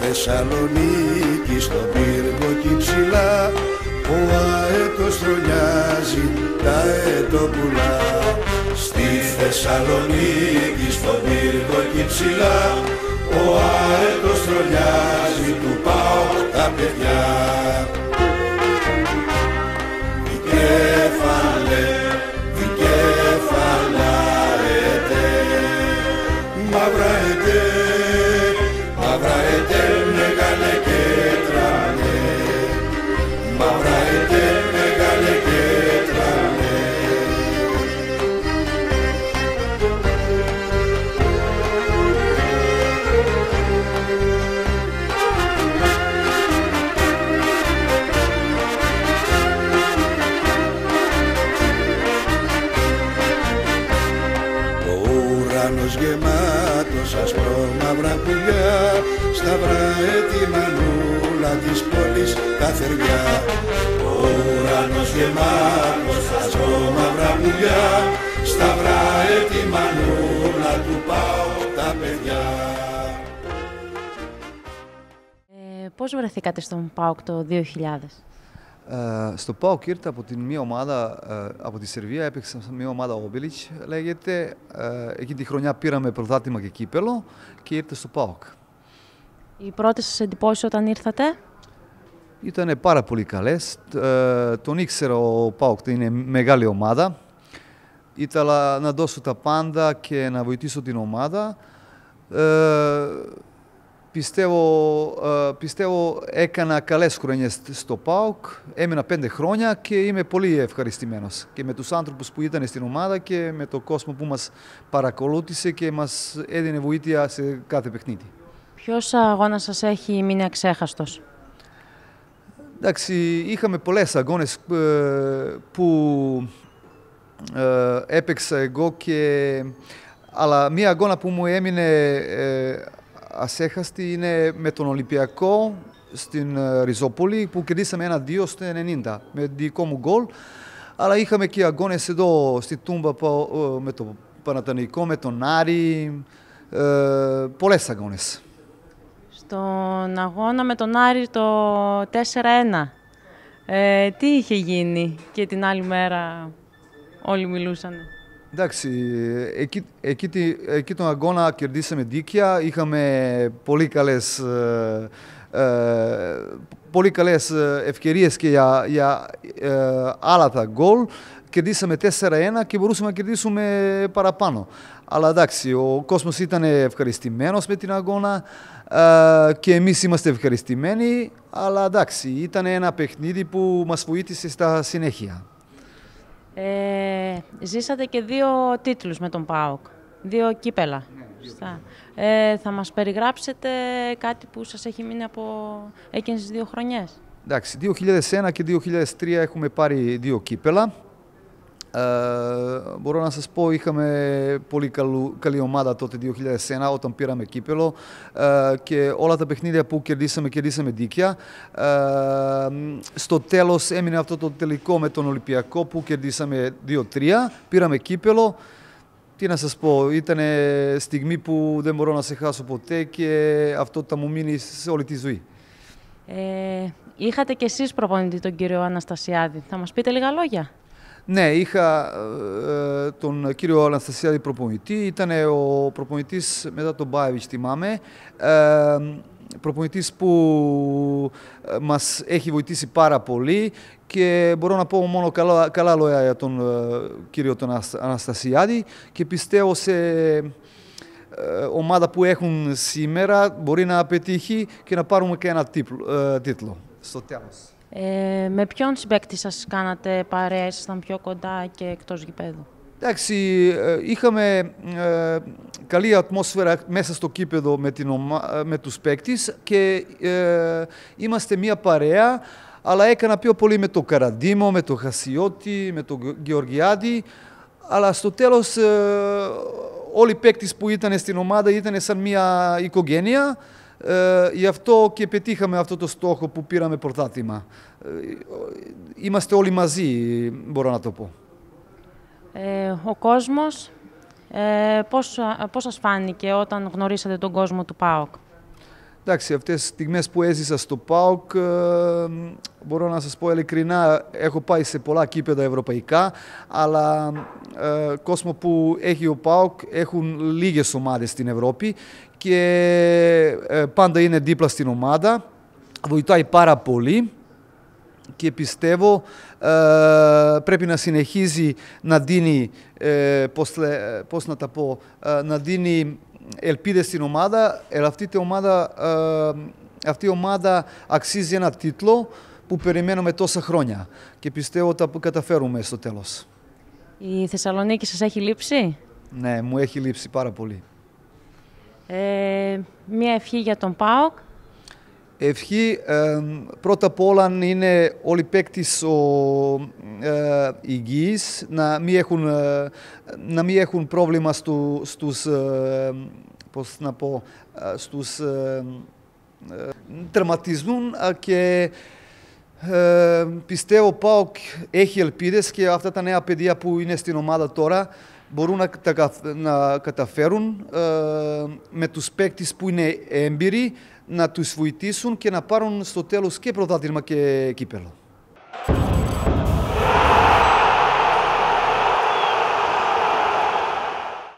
Θεσσαλονίκη στο πύργο κι ψηλά ο αέτος θρονιάζει τα έτοπουλά Στη Θεσσαλονίκη στο πύργο κι ψηλά ο αέτος θρονιάζει του πάω τα παιδιά. Δικέφαλε, δικέφαλαρετε, μαύρα ετέ ουρανός γεμάτος ασπρόμαυρα πουλιά Σταυρά τη μανούλα της πόλης τα θεριά Ο ουρανός γεμάτος ασπρόμαυρα πουλιά Σταυρά τη μανούλα του πάω τα παιδιά Ε, πώς βρεθήκατε στον ΠΑΟΚ το 2000? Ε, στο ΠΑΟΚ ήρθα από την μία ομάδα, ε, από τη Σερβία, έπαιξα σε μια ομάδα Όμπιλιτς λέγεται. Ε, εκείνη τη χρονιά πήραμε πρωτάθλημα και κύπελο και ήρθα στο ΠΑΟΚ. Οι πρώτες σας εντυπώσεις όταν ήρθατε; Ήταν πάρα πολύ καλές. Ε, τον ήξερα ο ΠΑΟΚ ότι είναι μεγάλη ομάδα. Ήθελα να δώσω τα πάντα και να βοηθήσω την ομάδα. Ε, πιστεύω, ε, πιστεύω έκανα καλές χρονιές στο ΠΑΟΚ. Έμεινα πέντε χρόνια και είμαι πολύ ευχαριστημένος. Και με τους άνθρωπους που ήταν στην ομάδα και με τον κόσμο που μας παρακολούθησε και μας έδινε βοήθεια σε κάθε παιχνίδι. Ποιος αγώνας σας έχει μείνει αξέχαστος; Εντάξει, είχαμε πολλές αγώνες ε, που ε, έπαιξα εγώ και... Αλλά μία αγώνα που μου έμεινε ε, ασέχαστη είναι με τον Ολυμπιακό στην ε, Ριζόπολη που κερδίσαμε ένα-δύο στο 90 με δικό μου γκολ. Αλλά είχαμε και αγώνες εδώ στη Τούμπα πο- ε, με το Πανατανικό, με τον Άρη, ε, πολλές αγώνες. Στον αγώνα με τον Άρη το 4-1. Ε, τι είχε γίνει και την άλλη μέρα όλοι μιλούσαν. Εντάξει, εκεί, εκεί, τη- εκεί τον αγώνα κερδίσαμε δίκαια, είχαμε πολύ καλές, ε, ε, πολύ καλές ε, ευκαιρίες και για, για ε, άλλα τα γκολ. Κερδίσαμε 4-1 και μπορούσαμε να κερδίσουμε παραπάνω. Αλλά εντάξει, ο κόσμος ήταν ευχαριστημένος με την αγώνα ε, και εμείς είμαστε ευχαριστημένοι. Αλλά εντάξει, ήταν ένα παιχνίδι που μας βοήθησε στα συνέχεια. Ε, ζήσατε και δύο τίτλους με τον ΠΑΟΚ. Δύο κύπελα. Σωστά. Ε, θα μας περιγράψετε κάτι που σας έχει μείνει από εκείνες τις δύο χρονιές; Εντάξει, 2001 και 2003 έχουμε πάρει δύο κύπελα. Ε, μπορώ να σας πω, είχαμε πολύ καλού, καλή ομάδα τότε 2001 όταν πήραμε κύπελο ε, και όλα τα παιχνίδια που κερδίσαμε, κερδίσαμε δίκαια. Ε, στο τέλος έμεινε αυτό το τελικό με τον Ολυμπιακό που κερδίσαμε 2-3, πήραμε κύπελο. Τι να σας πω, ήταν στιγμή που δεν μπορώ να σε χάσω ποτέ και αυτό θα μου μείνει σε όλη τη ζωή. Ε, είχατε και εσείς προπονητή τον κύριο Αναστασιάδη. Θα μας πείτε λίγα λόγια. Ναι, είχα ε, τον κύριο Αναστασιάδη προπονητή. Ήταν ο προπονητής μετά τον Μπάεβιτς, θυμάμαι. Ε, προπονητής που ε, μας έχει βοηθήσει πάρα πολύ και μπορώ να πω μόνο καλά, καλά λόγια για τον ε, κύριο τον Ανασ- Αναστασιάδη και πιστεύω σε ε, ομάδα που έχουν σήμερα μπορεί να πετύχει και να πάρουμε και ένα τίτλο, ε, τίτλο στο τέλος. Ε, με ποιον συμπέκτη σας κάνατε παρέα, ήσασταν πιο κοντά και εκτός γηπέδου; Εντάξει, ε, είχαμε ε, καλή ατμόσφαιρα μέσα στο κήπεδο με, την ομα... ε, με τους παίκτες και ε, είμαστε μια παρέα, αλλά έκανα πιο πολύ με τον Καραντίμο, με τον Χασιώτη, με τον Γεωργιάδη, αλλά στο τέλος ε, όλοι οι παίκτες που ήταν στην ομάδα ήταν σαν μια οικογένεια, ε, γι' αυτό και πετύχαμε αυτό το στόχο που πήραμε πρωτάθλημα. Ε, είμαστε όλοι μαζί, μπορώ να το πω. Ε, ο κόσμος, ε, πώς, πώς σας φάνηκε όταν γνωρίσατε τον κόσμο του ΠΑΟΚ; Εντάξει, αυτές τις στιγμές που έζησα στο ΠΑΟΚ, ε, μπορώ να σας πω ειλικρινά, έχω πάει σε πολλά κήπεδα ευρωπαϊκά, αλλά ε, κόσμο που έχει ο ΠΑΟΚ έχουν λίγες ομάδες στην Ευρώπη και ε, πάντα είναι δίπλα στην ομάδα, βοηθάει πάρα πολύ και πιστεύω ε, πρέπει να συνεχίζει να δίνει, ε, πώς, πώς να τα πω, ε, να δίνει ελπίδες στην ομάδα, αλλά αυτή η ομάδα, αυτή η ομάδα αξίζει ένα τίτλο που περιμένουμε τόσα χρόνια και πιστεύω ότι θα καταφέρουμε στο τέλος. Η Θεσσαλονίκη σας έχει λείψει; Ναι, μου έχει λείψει πάρα πολύ. Ε, μία ευχή για τον ΠΑΟΚ. Ευχή, ε, πρώτα απ' όλα είναι όλοι οι παίκτες ε, υγιείς, να μην έχουν, ε, να μην έχουν πρόβλημα στου, στους, ε, πώς να πω, ε, στους ε, τερματισμούς και πιστεύω πάω έχει ελπίδες και αυτά τα νέα παιδιά που είναι στην ομάδα τώρα μπορούν να, να καταφέρουν με τους παίκτες που είναι έμπειροι να τους βοηθήσουν και να πάρουν στο τέλος και πρωτάθλημα και κύπελο.